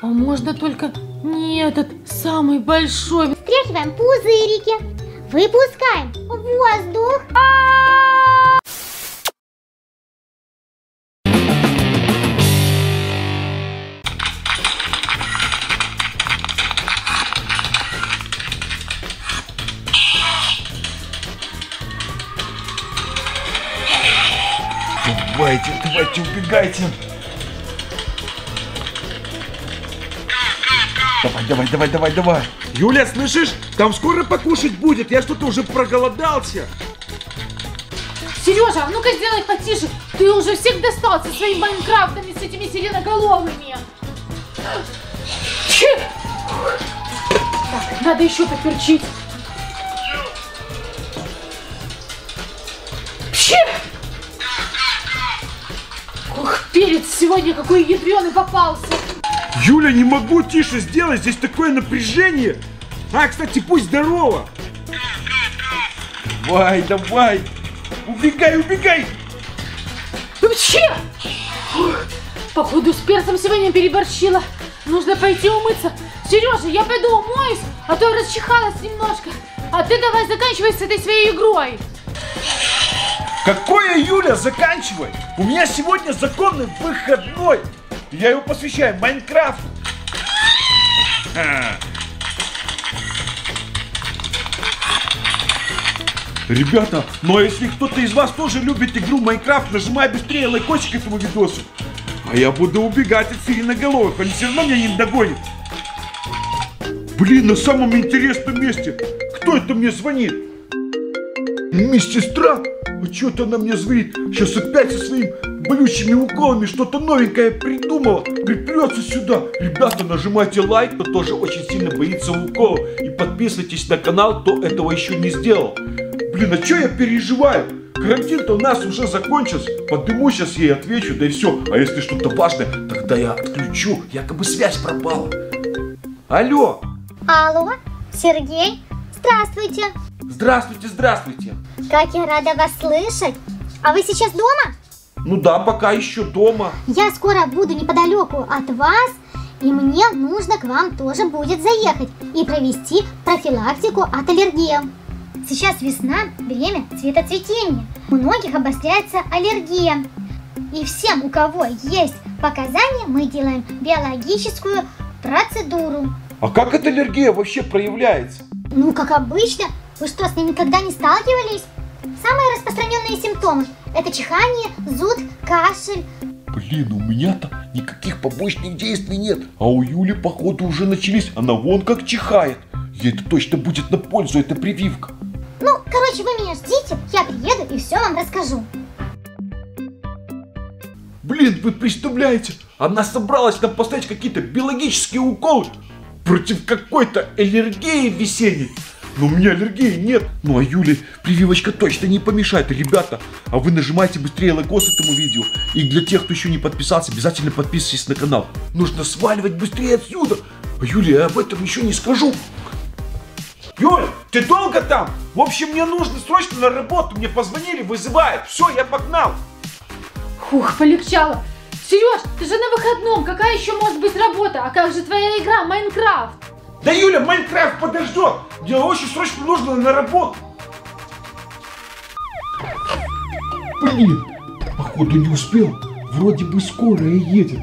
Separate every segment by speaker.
Speaker 1: А можно только не этот, самый большой.
Speaker 2: Встряхиваем пузырики. Выпускаем воздух.
Speaker 3: Давайте, давайте, убегайте. Давай, давай, давай, давай, давай. Юля, слышишь? Там скоро покушать будет. Я что-то уже проголодался.
Speaker 1: Сережа, а ну-ка сделай потише. Ты уже всех достал со своими майнкрафтами, с этими сиреноголовыми. Так, надо еще поперчить. Ух, перец сегодня какой ядреный попался.
Speaker 3: Юля, не могу тише сделать. Здесь такое напряжение. А, кстати, пусть здорово. Давай, давай. Убегай, убегай.
Speaker 1: Вообще! Походу с перцем сегодня переборщила. Нужно пойти умыться. Сережа, я пойду умоюсь, а то расчихалась немножко. А ты давай заканчивай с этой своей игрой.
Speaker 3: Какое, Юля, заканчивай? У меня сегодня законный выходной. Я его посвящаю Майнкрафту. Ребята, ну а если кто-то из вас тоже любит игру Майнкрафт, нажимай быстрее лайкосик этому видосу. А я буду убегать от сиреноголовых, они все равно меня не догонят. Блин, на самом интересном месте. Кто это мне звонит? Медсестра? А что-то она мне звонит. Сейчас опять со своими болючими уколами что-то новенькое придумала. Говорит, придется сюда. Ребята, нажимайте лайк, кто тоже очень сильно боится уколов. И подписывайтесь на канал, кто этого еще не сделал. Блин, а что я переживаю? Карантин-то у нас уже закончился. Подыму сейчас ей отвечу, да и все. А если что-то важное, тогда я отключу. Якобы связь пропала. Алло,
Speaker 2: Алло, Сергей, здравствуйте.
Speaker 3: здравствуйте, здравствуйте.
Speaker 2: Как я рада вас слышать. А вы сейчас дома?
Speaker 3: Ну да, пока еще дома.
Speaker 2: Я скоро буду неподалеку от вас, и мне нужно к вам тоже будет заехать и провести профилактику от аллергии. Сейчас весна, время цветоцветения. У многих обостряется аллергия. И всем, у кого есть показания, мы делаем биологическую процедуру.
Speaker 3: А как эта аллергия вообще проявляется?
Speaker 2: Ну, как обычно, вы что, с ней никогда не сталкивались? Самые распространенные симптомы – это чихание, зуд, кашель.
Speaker 3: Блин, у меня-то никаких побочных действий нет. А у Юли, походу, уже начались. Она вон как чихает. Ей это точно будет на пользу, эта прививка.
Speaker 2: Ну, короче, вы меня ждите, я приеду и все вам расскажу.
Speaker 3: Блин, вы представляете? Она собралась нам поставить какие-то биологические уколы против какой-то аллергии весенней. Но у меня аллергии нет. Ну а Юле прививочка точно не помешает. Ребята, а вы нажимайте быстрее лайкос этому видео. И для тех, кто еще не подписался, обязательно подписывайтесь на канал. Нужно сваливать быстрее отсюда. А Юле я об этом еще не скажу. Юля, ты долго там? В общем, мне нужно срочно на работу. Мне позвонили, вызывают. Все, я погнал.
Speaker 1: Фух, полегчало. Сереж, ты же на выходном, какая еще может быть работа? А как же твоя игра Майнкрафт?
Speaker 3: Да Юля, Майнкрафт подождет! Мне очень срочно нужно на работу! Блин, походу не успел. Вроде бы скорая едет.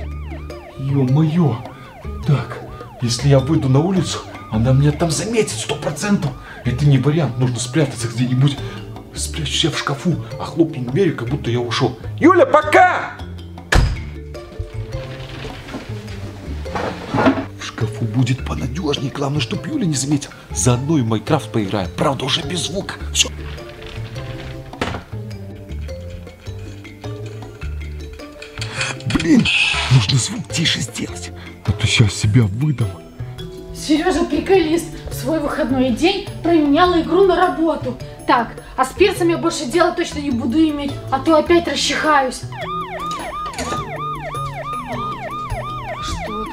Speaker 3: Ё-моё. Так, если я выйду на улицу, она меня там заметит сто процентов. Это не вариант, нужно спрятаться где-нибудь. Спрячусь я в шкафу, а хлопну дверью, как будто я ушел. Юля, пока! В шкафу будет понадежнее. Главное, чтоб Юля не заметил. Заодно и Майнкрафт поиграем. Правда, уже без звука. Все. Блин, нужно звук тише сделать. А то сейчас себя выдам.
Speaker 1: Сережа приколист в свой выходной день променяла игру на работу. Так, а с перцем я больше дела точно не буду иметь, а то опять расчихаюсь.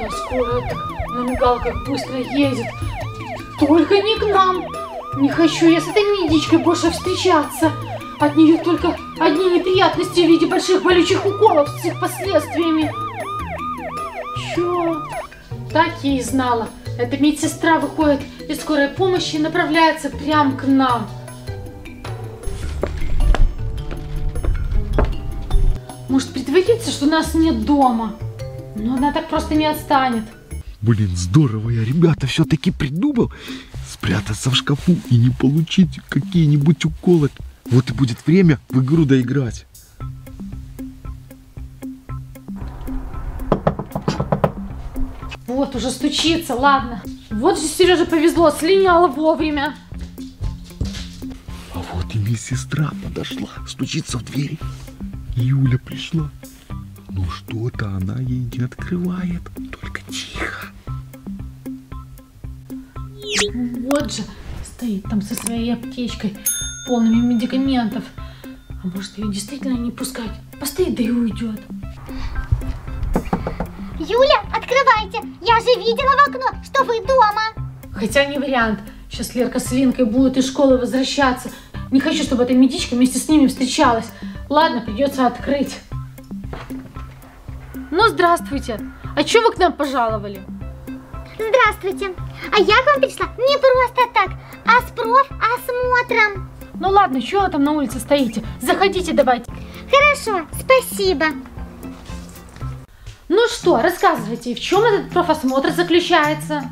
Speaker 1: Что-то скоро так на мигалках быстро едет. Только не к нам. Не хочу я с этой Мидичкой больше встречаться. От нее только одни неприятности в виде больших болючих уколов с их последствиями. Чё? Так я и знала. Эта медсестра выходит из скорой помощи и направляется прямо к нам. Может притвориться, что нас нет дома? Но она так просто не отстанет.
Speaker 3: Блин, здорово я, ребята, все-таки придумал спрятаться в шкафу и не получить какие-нибудь уколы. Вот и будет время в игру доиграть.
Speaker 1: Вот уже стучится, ладно. Вот же Сереже повезло, слиняла вовремя.
Speaker 3: А вот и медсестра подошла, стучится в дверь. Юля пришла. Ну что-то она ей не открывает, только тихо.
Speaker 1: Вот же стоит там со своей аптечкой, полными медикаментов. А может ее действительно не пускать? Постоит, да и уйдет.
Speaker 2: Юля, открывайте! Я же видела в окно, что вы дома.
Speaker 1: Хотя не вариант. Сейчас Лерка с Линкой будут из школы возвращаться. Не хочу, чтобы эта медичка вместе с ними встречалась. Ладно, придется открыть. Ну, здравствуйте. А что вы к нам пожаловали?
Speaker 2: Здравствуйте. А я к вам пришла не просто так, а с профосмотром.
Speaker 1: Ну ладно, чего вы там на улице стоите? Заходите давайте.
Speaker 2: Хорошо, спасибо.
Speaker 1: Ну что, рассказывайте, в чем этот профосмотр заключается?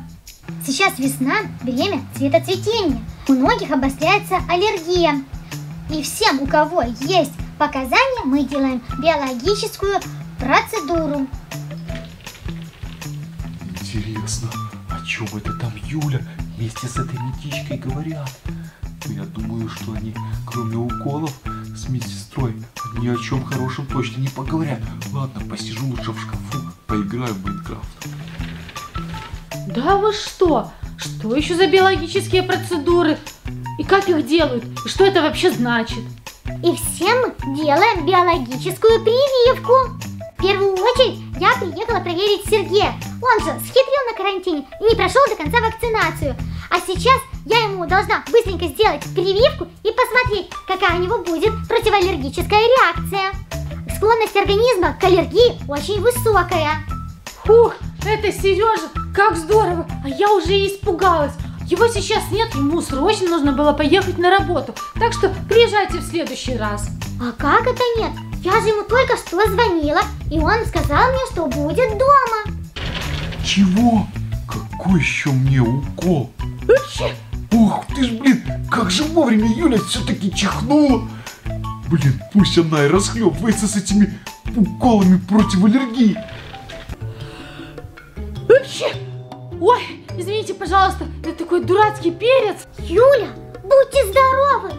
Speaker 2: Сейчас весна, время цветоцветения. У многих обостряется аллергия. И всем, у кого есть показания, мы делаем биологическую процедуру.
Speaker 3: Интересно, о чем это там Юля вместе с этой метичкой говорят? Ну, я думаю, что они, кроме уколов с медсестрой, ни о чем хорошем точно не поговорят. Ладно, посижу лучше в шкафу, поиграю в Майнкрафт.
Speaker 1: Да вы что? Что еще за биологические процедуры? И как их делают? И что это вообще значит?
Speaker 2: И все мы делаем биологическую прививку. В первую очередь я приехала проверить Сергея. Он же схитрил на карантине и не прошел до конца вакцинацию. А сейчас я ему должна быстренько сделать прививку и посмотреть, какая у него будет противоаллергическая реакция. Склонность организма к аллергии очень высокая.
Speaker 1: Фух, это Сережа, как здорово, а я уже и испугалась. Его сейчас нет, ему срочно нужно было поехать на работу. Так что приезжайте в следующий раз.
Speaker 2: А как это нет? Я же ему только что звонила, и он сказал мне, что будет дома.
Speaker 3: Чего? Какой еще мне укол? Ух ты ж, блин, как же вовремя Юля все-таки чихнула. Блин, пусть она и расхлебывается с этими уколами против аллергии.
Speaker 1: Вообще. Ой, извините, пожалуйста, это такой дурацкий перец.
Speaker 2: Юля, будьте здоровы!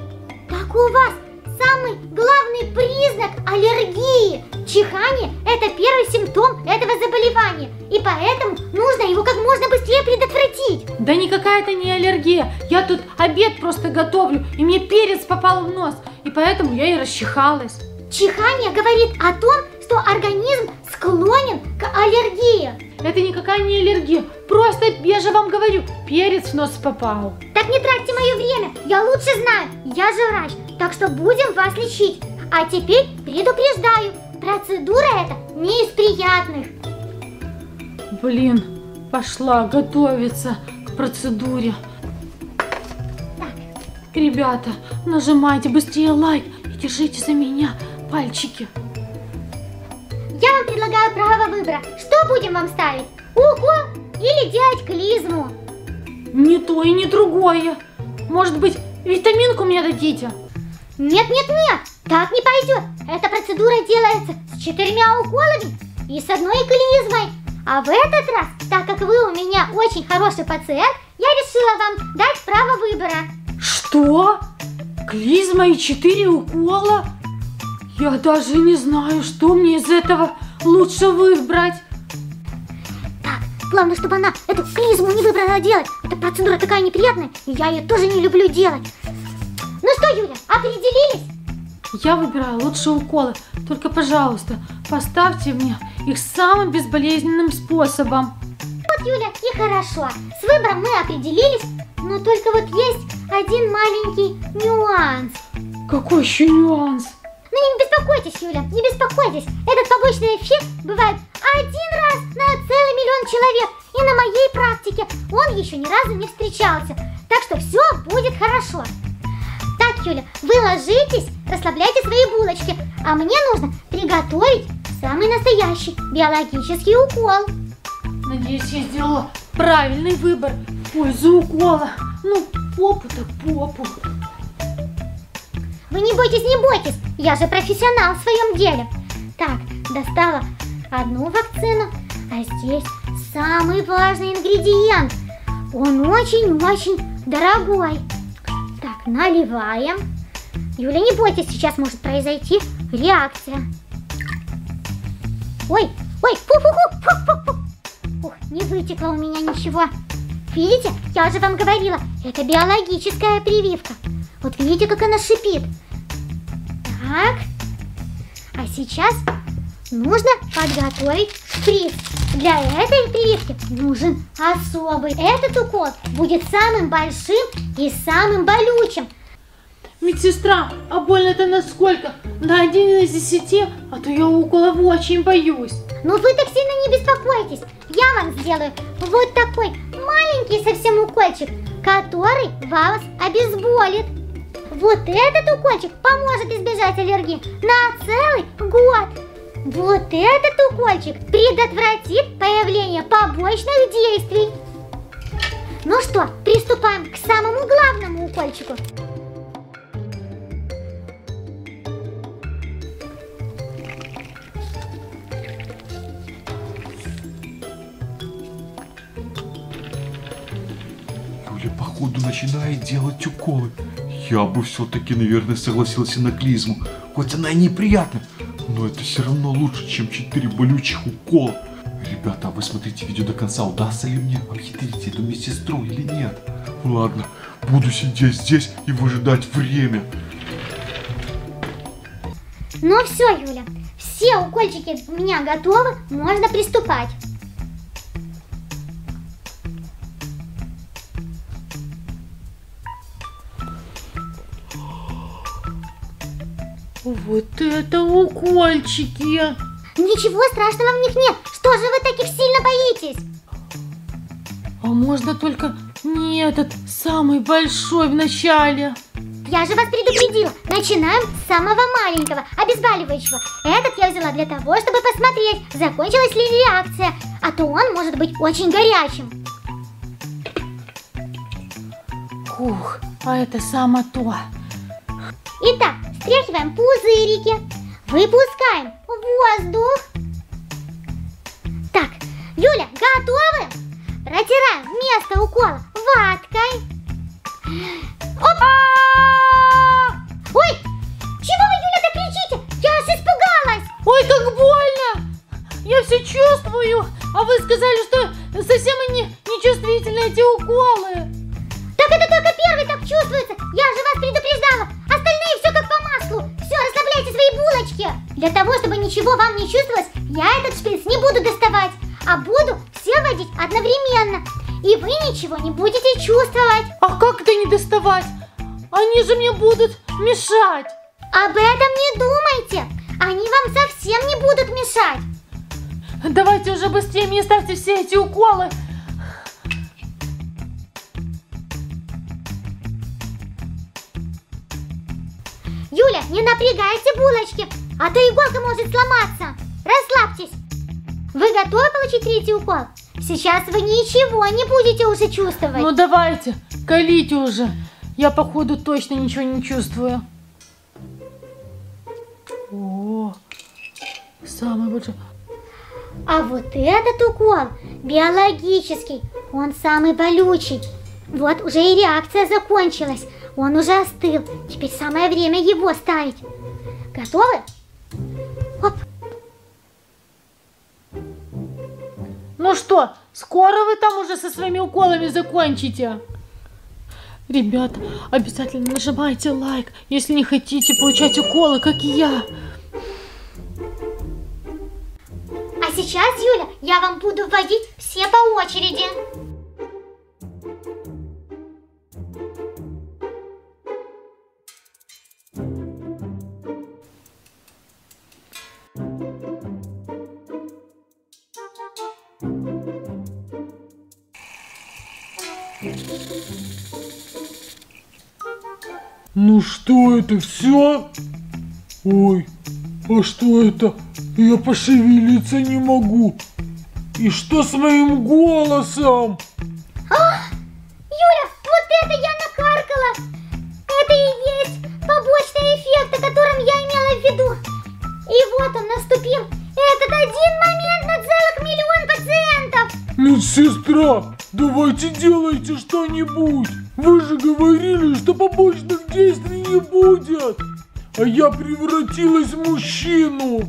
Speaker 2: Так у вас самый главный признак аллергии. Чихание – это первый симптом этого заболевания, и поэтому нужно его как можно быстрее предотвратить.
Speaker 1: Да никакая это не аллергия. Я тут обед просто готовлю, и мне перец попал в нос, и поэтому я и расчихалась.
Speaker 2: Чихание говорит о том, что организм склонен к аллергии.
Speaker 1: Это никакая не аллергия. Просто я же вам говорю, перец в нос попал.
Speaker 2: Так не тратьте мое время, я лучше знаю, я же врач, так что будем вас лечить. А теперь предупреждаю, процедура эта не из приятных.
Speaker 1: Блин, пошла готовиться к процедуре. Ребята, нажимайте быстрее лайк и держите за меня пальчики.
Speaker 2: Я вам предлагаю право выбора. Что будем вам ставить? Укол или делать клизму?
Speaker 1: Не то и не другое. Может быть, витаминку мне дадите?
Speaker 2: Нет, нет, нет, так не пойдет. Эта процедура делается с четырьмя уколами и с одной клизмой. А в этот раз, так как вы у меня очень хороший пациент, я решила вам дать право выбора.
Speaker 1: Что? Клизма и четыре укола? Я даже не знаю, что мне из этого лучше выбрать.
Speaker 2: Так, главное, чтобы она эту клизму не выбрала делать. Эта процедура такая неприятная, и я ее тоже не люблю делать. Ну что, Юля, определились?
Speaker 1: Я выбираю лучше уколы. Только, пожалуйста, поставьте мне их самым безболезненным способом.
Speaker 2: Вот, Юля, и хорошо. С выбором мы определились, но только вот есть один маленький нюанс.
Speaker 1: Какой еще нюанс?
Speaker 2: Ну не беспокойтесь, Юля, не беспокойтесь. Этот побочный эффект бывает один раз на целый миллион человек, и на моей практике он еще ни разу не встречался. Так что все будет хорошо. Так, Юля, вы ложитесь, расслабляйте свои булочки, а мне нужно приготовить самый настоящий биологический укол.
Speaker 1: Надеюсь, я сделала правильный выбор в пользу укола. Ну, попу так попу.
Speaker 2: Вы не бойтесь, не бойтесь, я же профессионал в своем деле. Так, достала одну вакцину, а здесь самый важный ингредиент. Он очень-очень дорогой. Так, наливаем. Юля, не бойтесь, сейчас может произойти реакция. Ой, ой, фу-фу-фу, фу-фу-фу. Ух, не вытекло у меня ничего. Видите, я же вам говорила, это биологическая прививка. Вот видите, как она шипит. Так. А сейчас нужно подготовить шприц. Для этой прививки нужен особый. Этот укол будет самым большим и самым болючим.
Speaker 1: Медсестра, а больно-то насколько? На один из десяти, а то я уколов очень боюсь.
Speaker 2: Но вы так сильно не беспокойтесь. Я вам сделаю вот такой маленький совсем укольчик, который вас обезболит. Вот этот укольчик поможет избежать аллергии на целый год. Вот этот укольчик предотвратит появление побочных действий. Ну что, приступаем к самому главному укольчику.
Speaker 3: Юля, походу, начинает делать уколы. Я бы все-таки, наверное, согласился на клизму. Хоть она и неприятная, но это все равно лучше, чем 4 болючих укола. Ребята, а вы смотрите видео до конца, удастся ли мне обхитрить эту медсестру или нет? Ладно, буду сидеть здесь и выжидать время.
Speaker 2: Ну все, Юля, все укольчики у меня готовы, можно приступать.
Speaker 1: Вот это укольчики.
Speaker 2: Ничего страшного в них нет. Что же вы таких сильно боитесь?
Speaker 1: А можно только не этот самый большой в начале.
Speaker 2: Я же вас предупредила. Начинаем с самого маленького, обезболивающего. Этот я взяла для того, чтобы посмотреть, закончилась ли реакция. А то он может быть очень горячим.
Speaker 1: Ух, а это само то.
Speaker 2: Итак, стряхиваем пузырики. Выпускаем воздух. Так, Юля, готовы? Протираем место укола ваткой. Опа! Ой, чего вы, Юля, так кричите? Я аж испугалась.
Speaker 1: Ой, как больно! Я все чувствую, а вы сказали, что совсем они Они же мне будут мешать.
Speaker 2: Об этом не думайте. Они вам совсем не будут мешать.
Speaker 1: Давайте уже быстрее мне ставьте все эти уколы.
Speaker 2: Юля, не напрягайте булочки, а то иголка может сломаться. Расслабьтесь. Вы готовы получить третий укол? Сейчас вы ничего не будете уже чувствовать.
Speaker 1: Ну давайте, колите уже. Я походу точно ничего не чувствую. О, самый большой.
Speaker 2: А вот этот укол биологический, он самый болючий. Вот уже и реакция закончилась. Он уже остыл. Теперь самое время его ставить. Готовы? Оп.
Speaker 1: Ну что, скоро вы там уже со своими уколами закончите? Ребята, обязательно нажимайте лайк, если не хотите получать уколы, как я.
Speaker 2: А сейчас, Юля, я вам буду вводить все по очереди.
Speaker 4: Ну что это, все? Ой, а что это? Я пошевелиться не могу. И что с моим голосом?
Speaker 2: Юля, вот это я накаркала! Это и есть побочный эффект, о котором я имела в виду. И вот он наступил. Этот один момент на целых миллион пациентов.
Speaker 4: Медсестра, давайте делайте что-нибудь. Вы же говорили, что побочных действий не будет. А я превратилась в мужчину.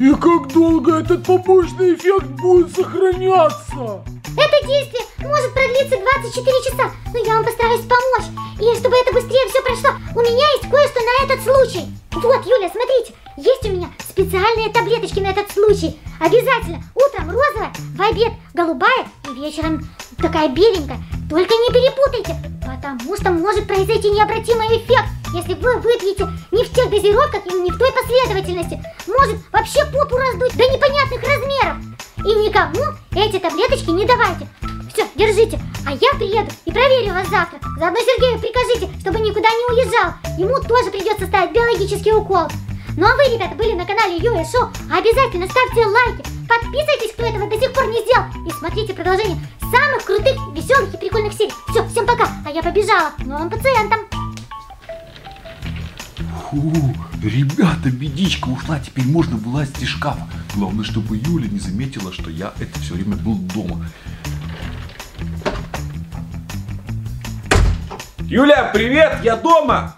Speaker 4: И как долго этот побочный эффект будет сохраняться?
Speaker 2: Это действие может продлиться 24 часа, но я вам постараюсь помочь. И чтобы это быстрее все прошло, у меня есть кое-что на этот случай. Вот, Юля, смотрите, есть у меня специальные таблеточки на этот случай. Обязательно утром розовая, в обед голубая и вечером такая беленькая. Только не перепутайте, потому что может произойти необратимый эффект, если вы выпьете не в тех дозировках и не в той последовательности. Может вообще попу раздуть до непонятных размеров. И никому эти таблеточки не давайте. Все, держите. А я приеду и проверю вас завтра. Заодно Сергею прикажите, чтобы никуда не уезжал. Ему тоже придется ставить биологический укол. Ну а вы, ребята, были на канале Юэ Шоу. Обязательно ставьте лайки. Подписывайтесь, кто этого до сих пор не сделал. И смотрите продолжение самых крутых, веселых и прикольных серий. Все, всем пока. А я побежала к новым пациентам.
Speaker 3: Фу, ребята, бедичка ушла, теперь можно вылазить из шкафа. Главное, чтобы Юля не заметила, что я это все время был дома. Юля, привет, я дома!